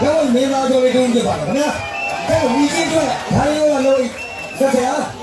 ဆုံးတော့မေလာတော်လေးတုံးပြပါခင်ဗျာအဲ့ဝီကြီးတို့ဒါရောလို့ဆက်ကြရက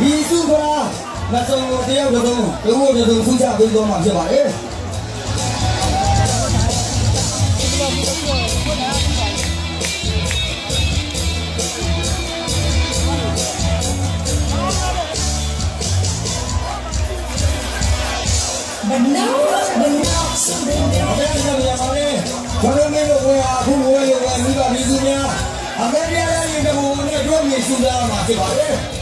ဒီစုကမစုံတယောက်တစ်စုံတစ်ခုတစ်စုံထူးခြားပေးသွားမှာဖြစ်ပါတယ် But now, but now, something အမေရိကန်မြန်မာနဲ့ဘုရားမင်းတို့ကအခုဝယ်ရဝယ်မိဘမိသူများအမေရိကန်ရဲ့တဘူနဲ့တို့မြေရှင်းသားမှာဖြစ်ပါတယ်